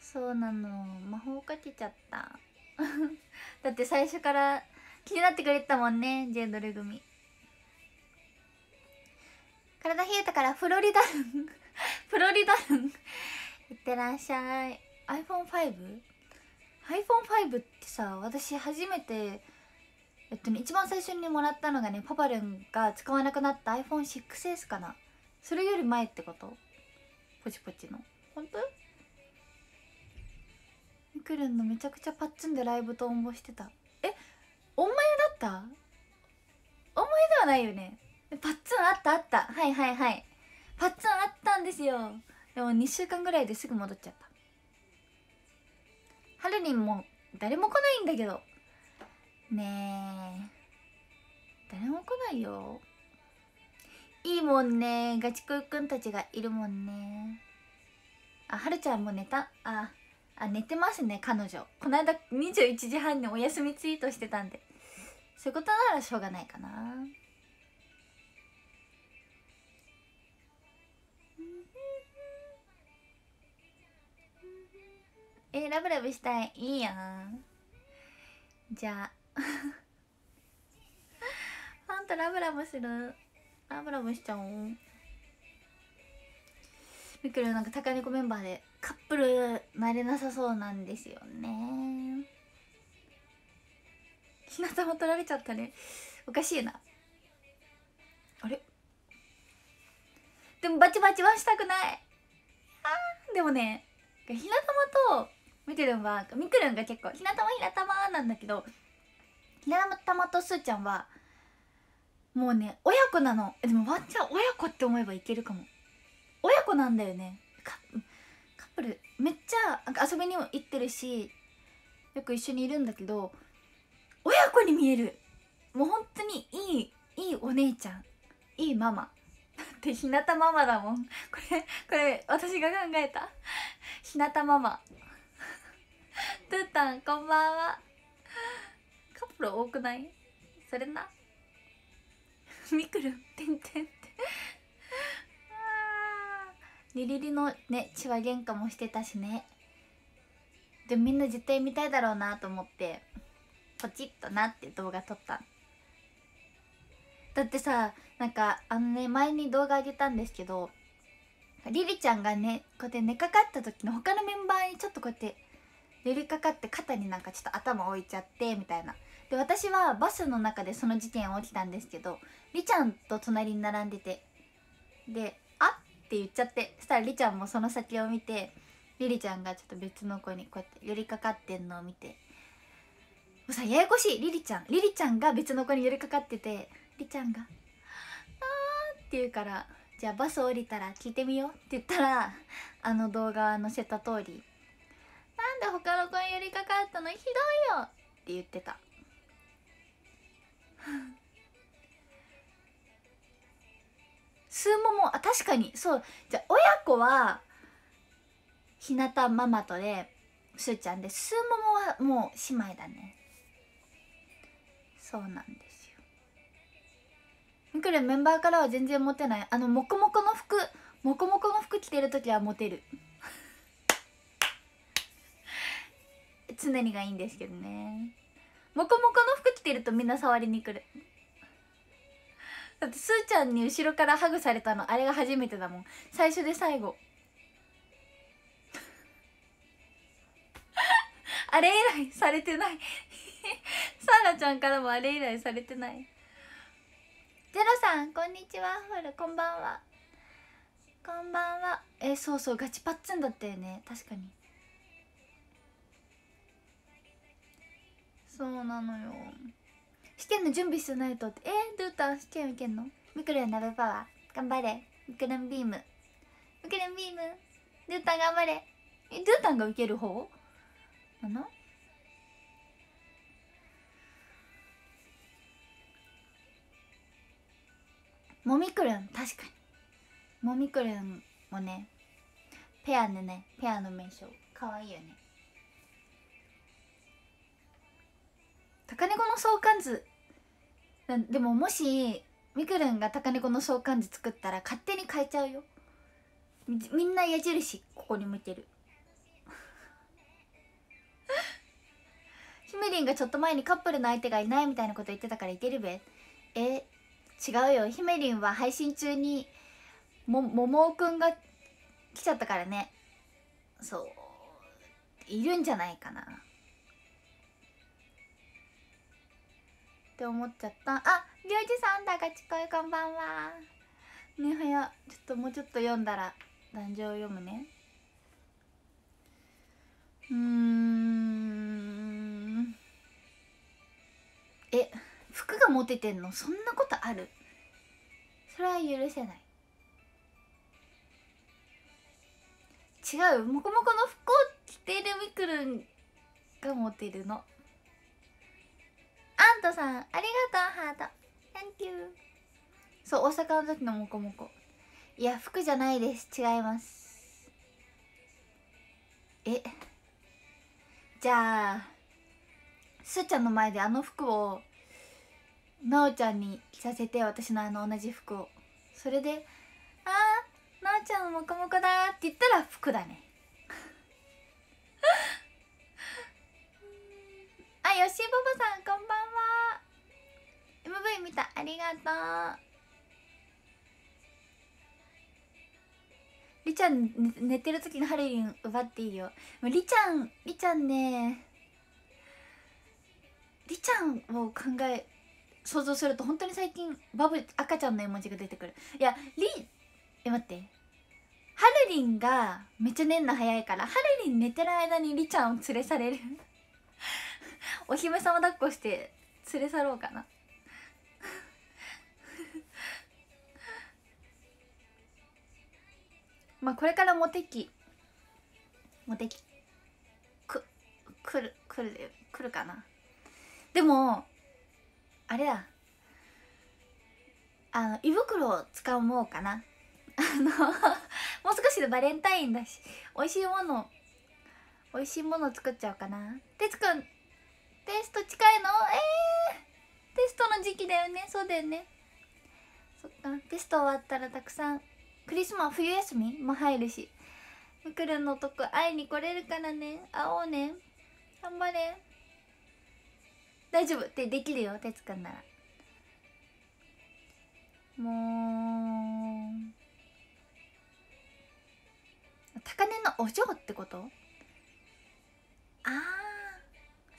そうなの。魔法かけちゃった。だって最初から気になってくれてたもんねジェンドル組。体冷えたからフロリダルン。フロリダルン。いってらっしゃい。iPhone5? iPhone5 ってさ私初めてえっとね一番最初にもらったのがねパパルンが使わなくなった iPhone6S かな。それより前ってこと？ポチポチの。本当？みくるんのめちゃくちゃパッツンでライブと応募してた。え？お前だった？お前ではないよね。パッツンあったあった。はいはいはい。パッツンあったんですよ。でも2週間ぐらいですぐ戻っちゃった。ハルリンも誰も来ないんだけど。ねえ。誰も来ないよ。いいもんね。ガチ恋くんたちがいるもんね。あはるちゃんも寝た？ああ寝てますね彼女。この間21時半にお休みツイートしてたんで。そういうことならしょうがないかな。えラブラブしたい。いいやん。じゃあ。ほんとラブラブする？ラブラブしちゃおう？みくるなんか高猫メンバーで。カップルなれなさそうなんですよね。日向も取られちゃったね。おかしいな。あれ？でもバチバチはしたくない。あでもねひなたまとみくるんはみくるんが結構ひなたまひなたまなんだけどひなたまとすーちゃんはもうね親子なの。でもワンちゃん親子って思えばいけるかも。親子なんだよね。カップルめっちゃ遊びにも行ってるしよく一緒にいるんだけど親子に見える。もう本当にいいいいお姉ちゃん。いいママ。だってひなたママだもん。これこれ私が考えた。ひなたママ トゥータンこんばんは。カップル多くない？それな。みくるんてんてんって。リリリのね血は喧嘩もしてたしね。でもみんな絶対見たいだろうなと思ってポチッとなって動画撮っただってさなんかあのね前に動画あげたんですけどリリちゃんがねこうやって寝かかった時の他のメンバーにちょっとこうやって寄りかかって肩になんかちょっと頭置いちゃってみたいなで私はバスの中でその事件起きたんですけどりちゃんと隣に並んでてで「あっ!」って言っちゃってそしたらりちゃんもその先を見てりりちゃんがちょっと別の子にこうやって寄りかかってんのを見てもうさややこしいりりちゃんりりちゃんが別の子に寄りかかっててりちゃんが「あー」って言うから「じゃあバス降りたら聞いてみよう」って言ったらあの動画載せた通り「で他の子に寄りかかったのひどいよ」って言ってた。スーモもあ確かにそうじゃあ親子はひなたママとでスーちゃんでスーモモはもう姉妹だね。そうなんですよ。みくるメンバーからは全然モテない。あのモコモコの服モコモコの服着てる時はモテる。常にがいいんですけどね。モコモコの服着てるとみんな触りに来る。だってすーちゃんに後ろからハグされたのあれが初めてだもん。最初で最後。あれ以来されてない。サーラちゃんからもあれ以来されてない。ゼロさんこんにちは。ほらこんばんは。こんばんは。えそうそうガチパッツンだったよね。確かに。そうなのよ。試験の準備してないとって。えー、ドゥータン試験受けんの？ミクルン鍋パワー。頑張れ。ミクルンビーム。ミクルンビーム。ドゥータン頑張れ。えドゥータンが受ける方？なの？もみくるん。確かに。もみくるんもねペアでねペアの名称。かわいいよね。高猫の相関図。でももしみくるんが高猫の相関図作ったら勝手に変えちゃうよ。みんな矢印ここに向いてる。ひめりんがちょっと前にカップルの相手がいないみたいなこと言ってたからいけるべ。え違うよ。ひめりんは配信中にもももくんが来ちゃったからね。そう。いるんじゃないかな。って思っちゃった。ありょうじさんだがちこいこんばんは。ねはやちょっともうちょっと読んだら壇上を読むね。うーん。え服がモテてんの？そんなことある？それは許せない。違う？もこもこの服を着ているみくるんがモテるの。ントさんありがとうハート。Thank you そう大阪の時のもこもこいや服じゃないです。違います。え？じゃあすーちゃんの前であの服をなおちゃんに着させて私のあの同じ服を。それで「あーなおちゃんもこもこだ」って言ったら服だね。あよしぼぼさんこんばんは。MV 見た。ありがとう。りちゃん寝てる時のハリリン奪っていいよ。りちゃんりちゃんね。りちゃんを考え想像すると本当に最近バブ赤ちゃんの絵文字が出てくる。いやりえ待って。ハルリンがめっちゃ寝んの早いからハルリン寝てる間にりちゃんを連れ去れる。お姫様抱っこして連れ去ろうかな。まあこれからモテ期。モテ期。く来る来る来るかな。でもあれだ。あの胃袋を使おうかな。あの もう少しでバレンタインだし美味しいもの美味しいもの作っちゃおうかな。てつくんテスト近いの？えー、テストの時期だよね。そうだよね。そっか。テスト終わったらたくさん。クリスマス冬休みも入るし。みくるのとこ会いに来れるからね。会おうね。頑張れ。大丈夫。ってできるよ。てつくんなら。もう高根のお嬢ってこと？ああ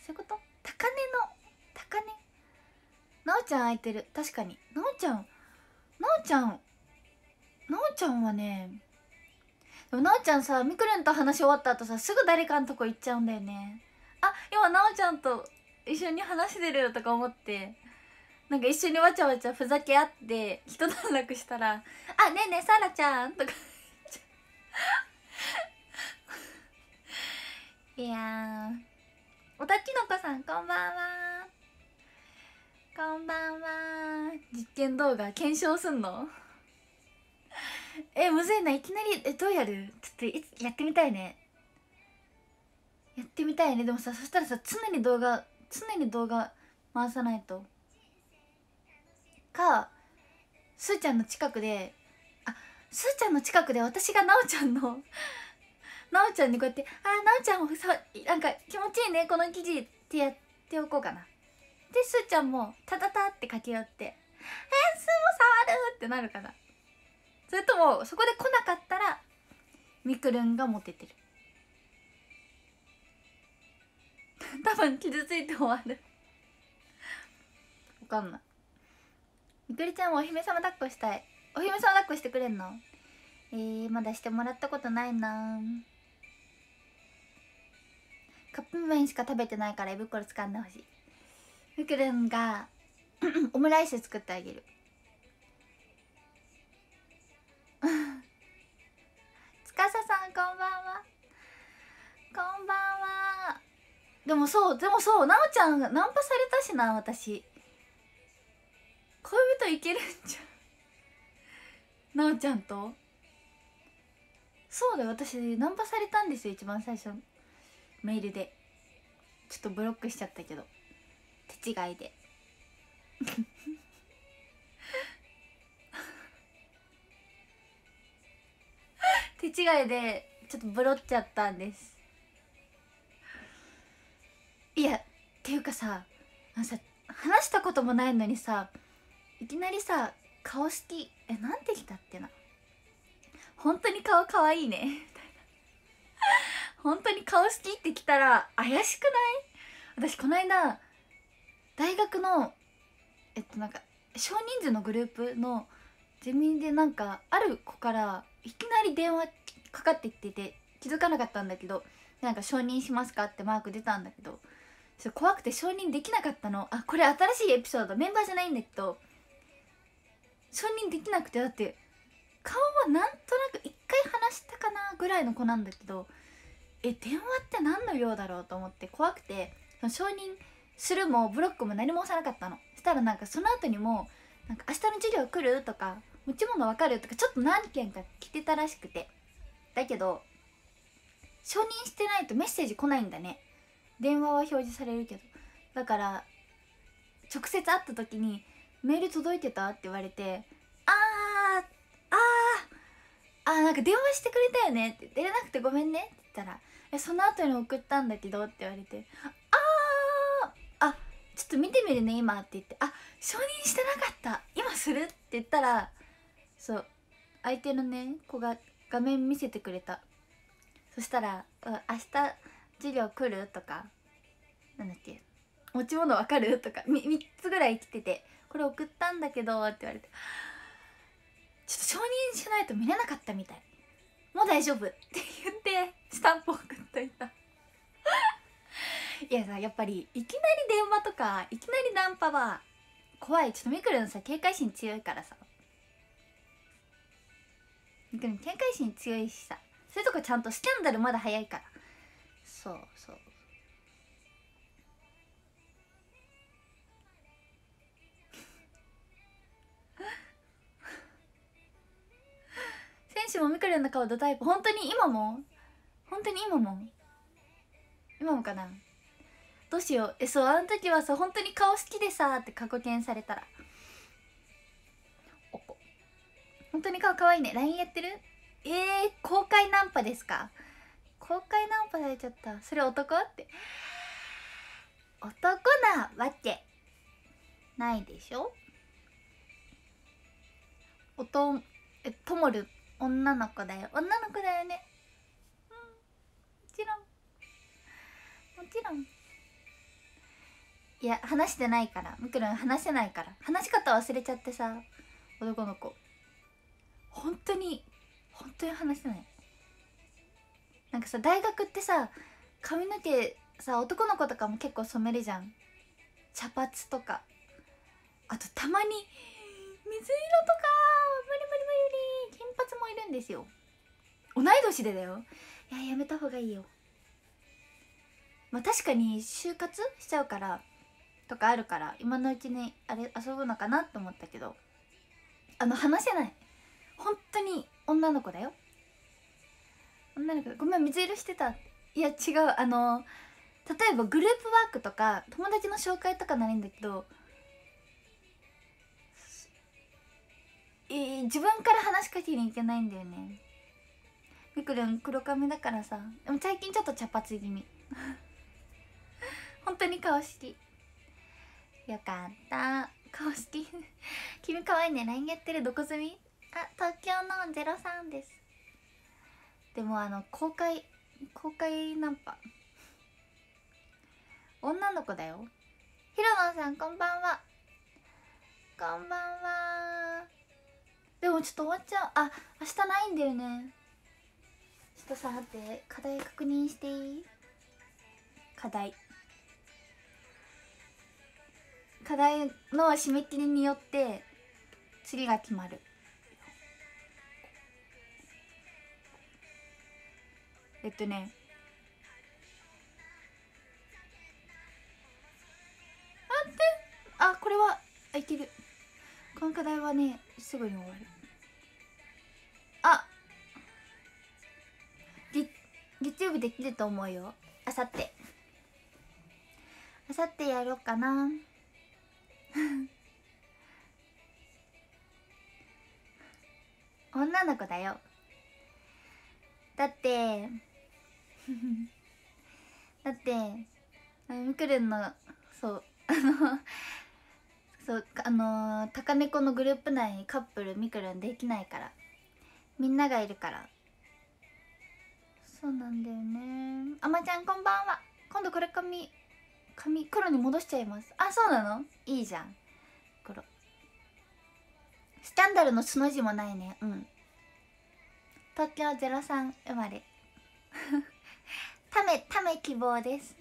そういうこと？高根の高根？なおちゃん空いてる。確かに。なおちゃんなおちゃんなおちゃんはねでもなおちゃんさみくるんと話し終わった後さすぐ誰かのとこ行っちゃうんだよね。あ今なおちゃんと一緒に話してるとか思ってなんか一緒にわちゃわちゃふざけ合って一段落したら「あねえねえさらちゃん」とか。いやおたきのこさんこんばんは。こんばんは。実験動画検証すんの？えむずいな。いきなりえどうやる？ちょっといつやってみたいね。やってみたいね。でもさそしたらさ常に動画常に動画回さないと。かすーちゃんの近くであすーちゃんの近くで私がなおちゃんのなおちゃんにこうやって「あなおちゃんもさなんか気持ちいいねこの生地」ってやっておこうかな。ですーちゃんもタタタって駆け寄って「えー、すーも触る!」ってなるかな。それともそこで来なかったらみくるんがモテてる。多分傷ついて終わる。わかんない。みくりちゃんはお姫様抱っこしたい。お姫様抱っこしてくれんの？えー、まだしてもらったことないな。カップ麺しか食べてないから胃袋掴んでほしい。みくるんが オムライス作ってあげる。つかささんこんばんは。こんばんは。でもそうでもそうなおちゃんナンパされたしな私。恋人いけるんじゃんなおちゃんと？そうだよ私ナンパされたんですよ一番最初。メールで。ちょっとブロックしちゃったけど。手違いで。手違いでちょっとブロっちゃったんです。いやっていうかさあさ話したこともないのにさいきなりさ顔好きえなんて来たってな。本当に顔かわいいね。本当に顔好きって来たら怪しくない？私この間大学のえっとなんか少人数のグループのゼミでなんかある子からいきなり電話かかってきてて気づかなかったんだけどなんか承認しますかってマーク出たんだけどちょっと怖くて承認できなかったの。あこれ新しいエピソードメンバーじゃないんだけど承認できなくてだって顔はなんとなく一回話したかなぐらいの子なんだけどえ電話って何の用だろうと思って怖くて承認するもブロックも何も押さなかったのしたらなんかその後にも「なんか明日の授業来る?」とか「持ち物わかる?」とかちょっと何件か来てたらしくてだけど承認してないとメッセージ来ないんだね電話は表示されるけどだから直接会った時に「メール届いてた?」って言われて「あーあーあーなんか電話してくれたよね」って「出れなくてごめんね」ったら「えその後に送ったんだけど」って言われて「あーあちょっと見てみるね今」って言って「あ承認してなかった今する?」って言ったらそう相手のね子が画面見せてくれたそしたら「明日授業来る?」とかなんだっけ「持ち物わかる?」とか 3, 3つぐらい来てて「これ送ったんだけど」って言われてちょっと承認しないと見れなかったみたいもう大丈夫。って言ってスタンプ送っといた。いやさやっぱりいきなり電話とかいきなりナンパは怖い。ちょっとミクルのさ警戒心強いからさ。ミクルン警戒心強いしさ。そういうとこちゃんとスキャンダルまだ早いから。そうそう。選手もミクルンの顔ドタイプ。本当に今も？本当に今も？今もかな？どうしよう。えそうあの時はさ本当に顔好きでさって過去形されたら。おこ。本当に顔かわいいね LINE やってる？えー、公開ナンパですか？公開ナンパされちゃった。それ男？って。男なわけ。ないでしょ？おとえともる女の子だよ。女の子だよね。うん。もちろん。もちろん。いや話してないから。むくるん話せないから。話し方忘れちゃってさ。男の子。本当に本当に話せない。なんかさ大学ってさ髪の毛さ男の子とかも結構染めるじゃん。茶髪とか。あとたまに水色とか無理無理無理金髪もいるんですよ。同い年でだよ。いややめた方がいいよ。まあ確かに就活しちゃうからとかあるから今のうちにあれ遊ぶのかなと思ったけどあの話せない。本当に女の子だよ。女の子。ごめん水色してた。いや違う。あの例えばグループワークとか友達の紹介とかならいいんだけどえー、自分から話しかけに行けないんだよね。みくるん黒髪だからさ。でも最近ちょっと茶髪気味。本当に顔好きよかった。顔好き 君可愛いね。LINE やってる。どこ住み？あ東京の03です。でもあの公開公開ナンパ。女の子だよ。ひろのさんこんばんは。こんばんは。でもちょっと終わっちゃう。あ明日ないんだよね。ちょっとさ待って。課題確認していい？課題。課題の締め切りによって次が決まる。えっとね。待って。あこれはあいけるこの課題はねすぐに終わる。あ。月月曜日できると思うよ。あさってあさってやろうかな。女の子だよ。だって だってみくるんのそうあのそうあのー、高猫のグループ内にカップルみくるんできないから。みんながいるから。そうなんだよね。あまちゃんこんばんは。今度これ髪髪黒に戻しちゃいます。あそうなの？いいじゃん。黒。スキャンダルの素の字もないね。うん。東京03生まれ。ためため希望です。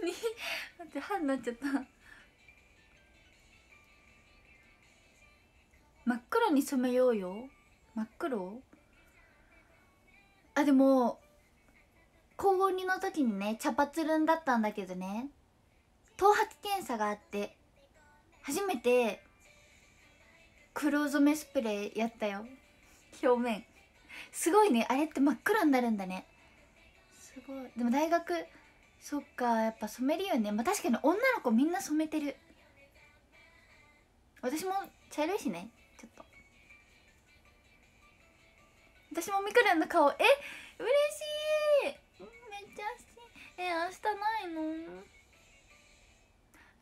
待って歯になっちゃった。真っ黒に染めようよ。真っ黒？あでも高校2の時にね茶髪ルンだったんだけどね。頭髪検査があって初めて黒染めスプレーやったよ。表面。すごいねあれって真っ黒になるんだね。すごい。でも大学そっかやっぱ染めるよね。まあ確かに女の子みんな染めてる。私も茶色いしねちょっと。私もみくるんの顔え嬉しい。めっちゃ好きえ明日ないの？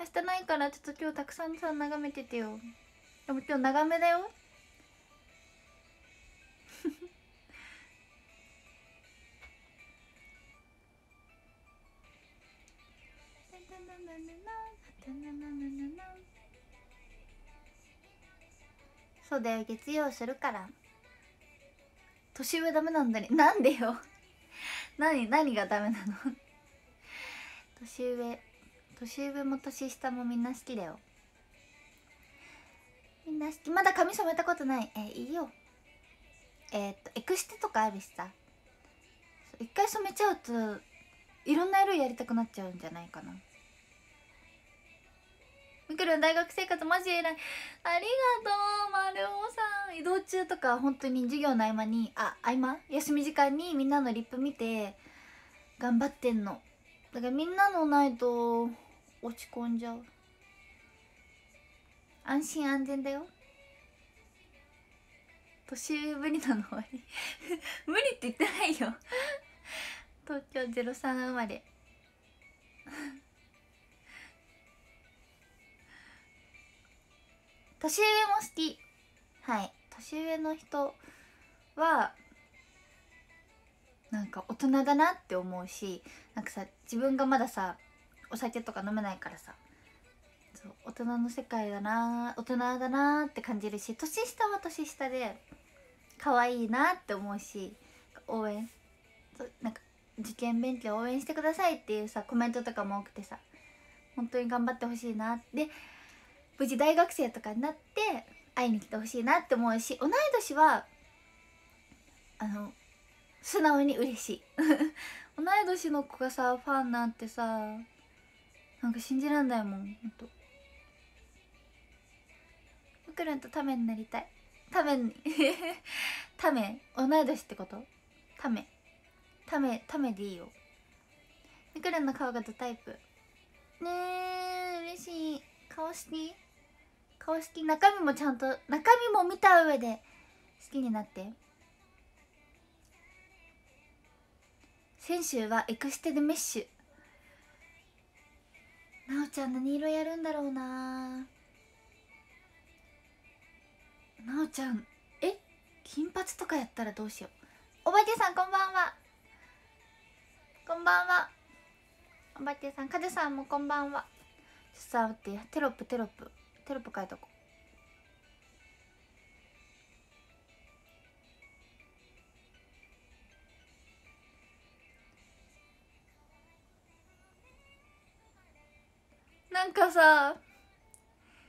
明日ないからちょっと今日たくさんさ眺めててよ。でも今日長めだよ。そうだよ月曜するから。年上ダメなんだね。なんでよ。何何がダメなの？年上年上も年下もみんな好きだよ。みんな好き。まだ髪染めたことない。えいいよ。えー、っとエクステとかあるしさ。一回染めちゃうといろんな色やりたくなっちゃうんじゃないかな。みくるん大学生活マジ偉いありがとう丸尾さん移動中とか本当に授業の合間にあ合間休み時間にみんなのリップ見て頑張ってんのだ。からみんなのないと落ち込んじゃう安心安全だ。よ年上無理なの終わり無理って言ってないよ東京03生まれ年上も好き。はい。年上の人はなんか大人だなって思うしなんかさ自分がまださお酒とか飲めないからさそう大人の世界だな大人だなって感じるし年下は年下で可愛いなって思うし応援なんか受験勉強応援してくださいっていうさコメントとかも多くてさ本当に頑張ってほしいな。で無事大学生とかになって会いに来てほしいなって思うし同い年はあの素直に嬉しい。同い年の子がさファンなんてさなんか信じらんないもんほんと。ふくるんとためになりたい。ために。ため。同い年ってこと？ため。ためためでいいよ。みくるんの顔がドタイプ。ねえ嬉しい。顔好き顔好き中身もちゃんと中身も見た上で好きになって。先週はエクステでメッシュ。なおちゃん何色やるんだろうな。なおちゃんえ？金髪とかやったらどうしよう。おばけさんこんばんは。こんばんは。おばけさんかずさんもこんばんは。ちょっとさ待ってテロップテロップ。テロップ書いとこ。なんかさ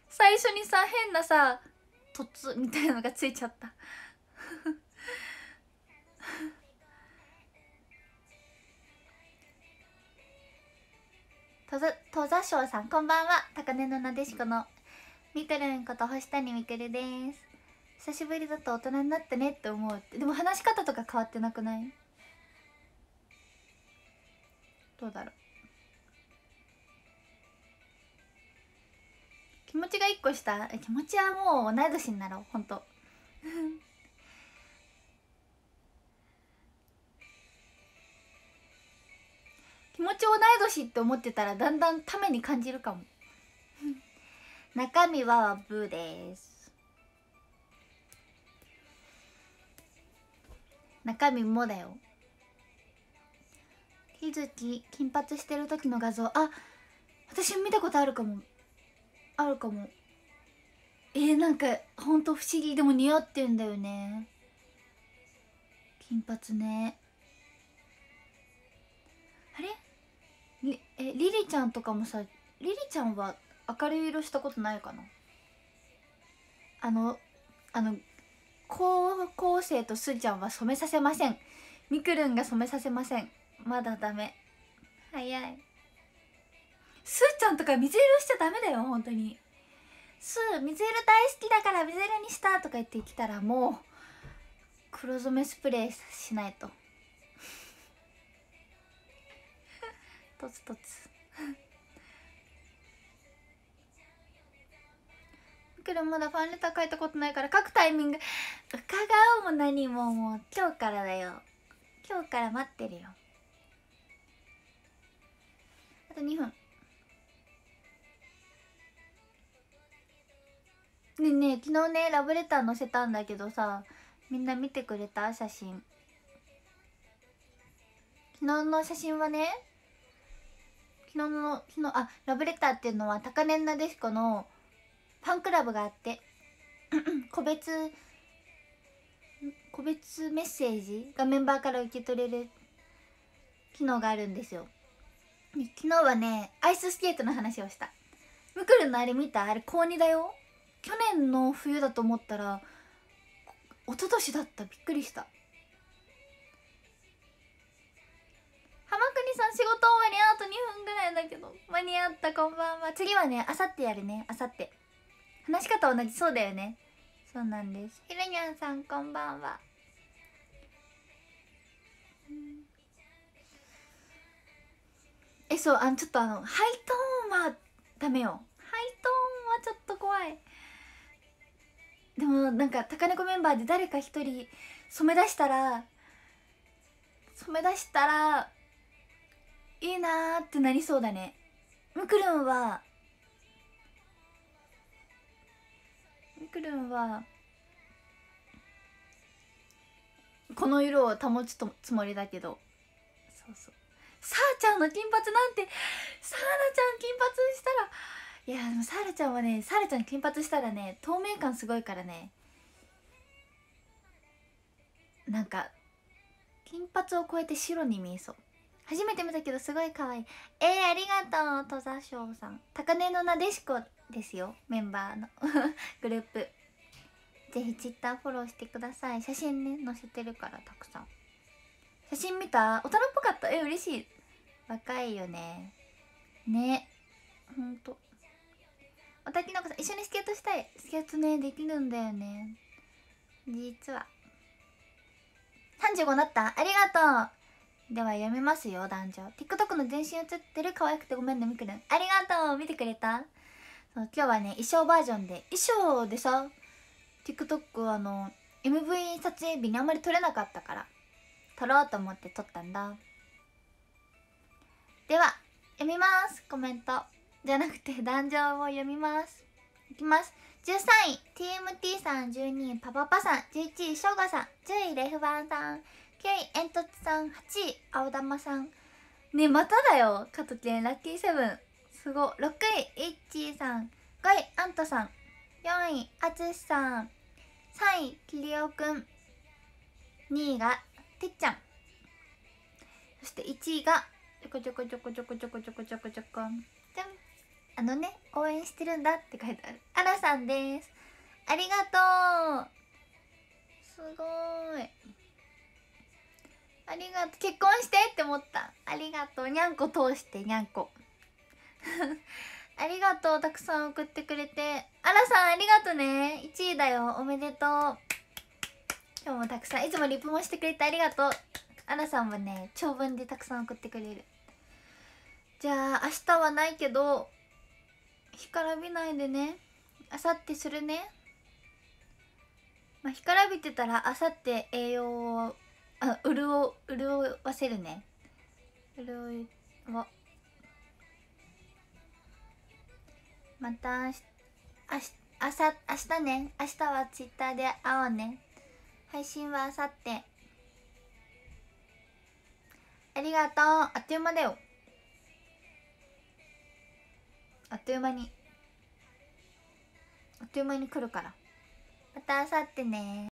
最初にさ変なさ「凸」みたいなのがついちゃった。戸座翔さんこんばんは。高根のなでしこのみくるんこと星谷みくるです。久しぶりだと大人になったねって思うって。でも話し方とか変わってなくない？どうだろう。気持ちが1個下。気持ちはもう同い年になろう。ほんと気持ち同い年って思ってたらだんだんために感じるかも。中身はブーです。中身もだよ。日月金髪してる時の画像。あ私見たことあるかも。あるかも。えー、なんかほんと不思議。でも似合ってんだよね。金髪ね。あれ？えリリちゃんとかもさリリちゃんは明るい色したことないかな？あのあの高校生とすーちゃんは染めさせません。みくるんが染めさせません。まだダメ。早い。すーちゃんとか水色しちゃダメだよ本当に。すー水色大好きだから水色にしたとか言ってきたらもう黒染めスプレーしないと。とつとつまだファンレター書いたことないから書くタイミング。伺うも何ももう今日からだよ。今日から待ってるよ。あと2分。ねえねえ昨日ねラブレター載せたんだけどさみんな見てくれた写真。昨日の写真はね昨日の昨日あラブレターっていうのは高根なでしこのファンクラブがあって 個別個別メッセージがメンバーから受け取れる機能があるんですよ。昨日はねアイススケートの話をした。ムクルのあれ見た？あれ高2だよ。去年の冬だと思ったら一昨年だった。びっくりした。浜国さん仕事終わりあと2分ぐらいだけど。間に合った。こんばんは。次はねあさってやるね。あさって話し方同じそうだよね。そうなんです。ひるにゃんさんこんばんは。えそうあのちょっとあのハイトーンはダメよ。ハイトーンはちょっと怖い。でもなんか高猫メンバーで誰か一人染め出したら染め出したらいいなってなりそうだね。むくるんはむくるんはこの色を保つとつもりだけど。そうそう。さあちゃんの金髪なんてさあらちゃん金髪したらいやでもサーラちゃんはねサーラちゃん金髪したらね透明感すごいからね。なんか金髪を超えて白に見えそう。初めて見たけどすごい可愛い。えー、ありがとう戸田翔さん。高根のなでしこですよメンバーの。グループ。ぜひツイッターフォローしてください。写真ね載せてるからたくさん。写真見た？大人っぽかった？え嬉しい。若いよね。ね。ほんと。おたきのこさん一緒にスケートしたい。スケートねできるんだよね。実は。35になった？ありがとう。では読みますよ男女。TikTok の全身映ってる可愛くてごめんねみくるんありがとう。見てくれた？今日はね衣装バージョンで衣装でさ TikTok あの MV 撮影日にあんまり撮れなかったから撮ろうと思って撮ったんだ。では読みます。コメント。じゃなくて壇上を読みます。いきます。13位 TMT さん12位パパパさん。11位しょうがさん。10位レフバンさん。9位煙突さん。8位青玉さん。ねまただよ。加藤健ラッキーセブン。すご6位イッチーさん。5位アントさん。4位あつしさん。3位キリオくん。2位がてっちゃん。そして1位がちょこちょこちょこちょこちょこちょこちょこちょこ。じゃん。あのね応援してるんだって書いてある。あらさんです。ありがとう。すごい。ありがとう。結婚してって思った。ありがとう。にゃんこ通してにゃんこ。ありがとうたくさん送ってくれて。あらさんありがとね。1位だよ。おめでとう。今日もたくさんいつもリプもしてくれてありがとう。あらさんはね長文でたくさん送ってくれる。じゃあ明日はないけど干からびないでね。あさってするね。まあ干からびてたらあさって栄養をあ潤潤わせるね。潤いまたあしあしあさ明日ね。明日はツイッターで会おうね。配信はあさってありがとう。あっという間だよ。あっという間に。あっという間に来るから。またあさってね。